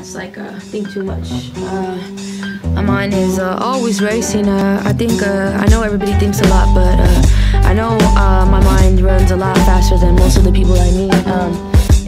That's like uh, think too much. Uh, my mind is uh, always racing. Uh, I think uh, I know everybody thinks a lot, but uh, I know uh, my mind runs a lot faster than most of the people I meet. Um,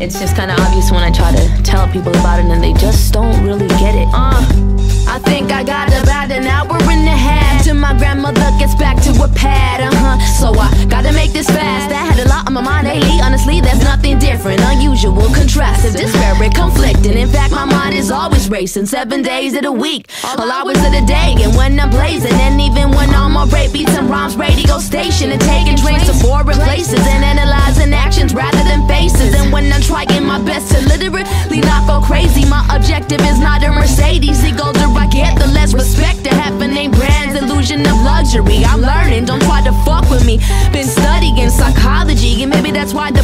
it's just kind of obvious when I try to tell people about it, and they just don't really get it. I think I got about an hour and a half till my grandmother gets back to her pad. Uh huh. So I gotta make this fast. I had a lot on my mind lately. Honestly, there's nothing different, unusual, contrastive, disparate, conflicting. In fact, my mind is always racing. Seven days of the week, all hours of the day, and when I'm blazing, and even when I'm on beats and rhymes, radio station, and taking trains to foreign places, and analyzing actions rather than faces. And when I'm trying my best to literally not go crazy, my objective is not a Mercedes. The older I get, the less respect to have a name brands, illusion of luxury. I'm learning, don't try to fuck with me. Been studying psychology, and maybe that's why the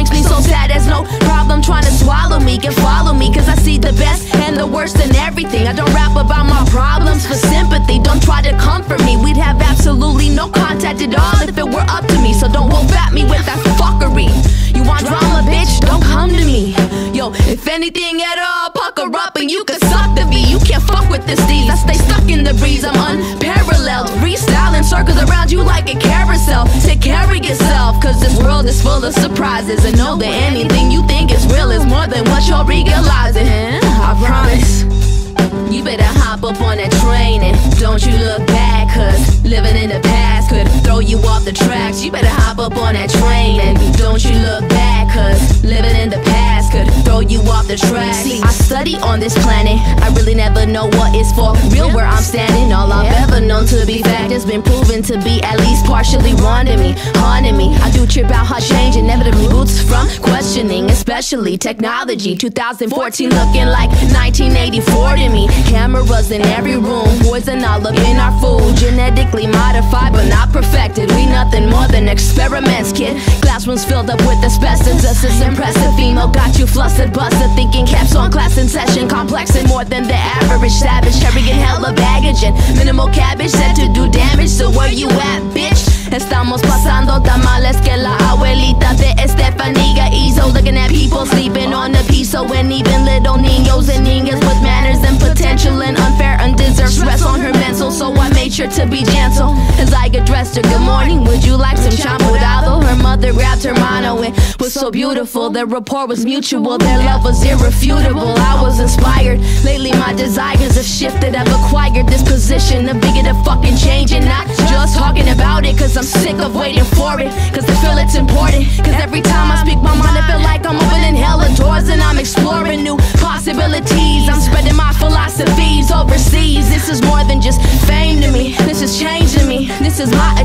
makes me so sad. There's no problem trying to swallow me, can follow me, cause I see the best and the worst in everything. I don't rap about my problems for sympathy, don't try to comfort me. We'd have absolutely no contact at all if it were up to me, so don't wolf at me with that fuckery. You want drama, bitch? Don't come to me. Yo, if anything at all, pucker up and you can suck the V. You can't fuck with this D's. I stay stuck in the breeze, I'm unparalleled. Freestyling circles around you like a carousel. Take care of yourself, cause this world is full of surprises. And know that anything you think is real is more than what you're realizing. I promise. You better hop up on that train and don't you look back, cause living in the past could throw you off the tracks. You better hop up on that train and don't you look back, cause living in the past you off the tracks. See, I study on this planet, I really never know what is for real where I'm standing. All I've ever known to be fact has been proven to be at least partially wrong to me, haunting me. I do trip out how change inevitably roots from questioning, especially technology. 2014 looking like 1984 to me. Cameras in every room, poison all up in our food. Genetically modified but not perfected. We nothing more than experiments, kid. Classrooms filled up with asbestos. Just as impressive female got you flustered, busted. Thinking caps on class in session, complex and more than the average savage. Carrying hella baggage and minimal cabbage set to do damage. So where you at, bitch? Estamos pasando tamales que la abuelita de Estefania hizo. Looking at people sleeping on the piso and even little niños and niñas sure to be gentle as I addressed her. Good morning, would you like some champurrado? Her mother grabbed her mano and was so beautiful. Their rapport was mutual, their love was irrefutable. I was inspired. Lately, my desires have shifted. I've acquired this position of bigger to fucking change and not just talking about it. Cause I'm sick of waiting for it. Cause I feel it's important. Cause every time I speak my mind, I feel like I'm opening hella doors and I'm exploring new possibilities. I'm spreading my philosophies overseas. This is more than just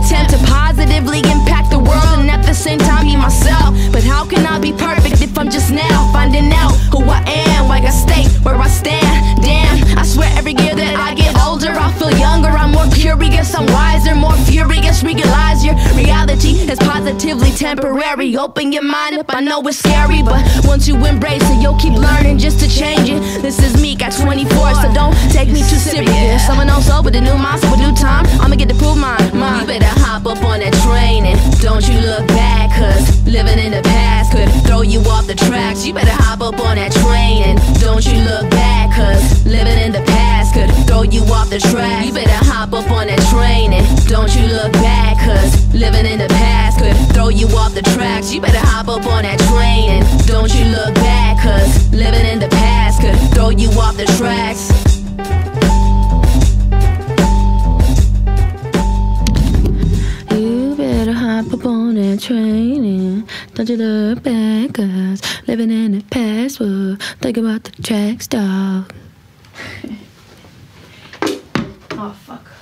attempt to positively impact the world and at the same time be myself. But how can I be perfect if I'm just now finding out who I am? Why I stay where I stand? Damn, I swear every year that I get older, I feel younger. I'm more curious, I'm wiser, more furious. Realize your reality is positively temporary. Open your mind up, I know it's scary, but once you embrace it, you'll keep learning just to change it. This is me got 24, so don't take me too serious. Someone else with a new mindset, with new time. I'ma get to prove mine. You better hop up on that train and don't you look back, cause living in the past could throw you off the tracks. You better hop up on that train and don't you look back, cause living in the past could throw you off the tracks. You better hop up on that train and don't you look back, cause living in the past could throw you off the tracks. You better hop up on that train and don't you look back, cause living in the past could throw you off the tracks. On that train and don't you look back, cause living in the past will think about the tracks, dog. oh, fuck.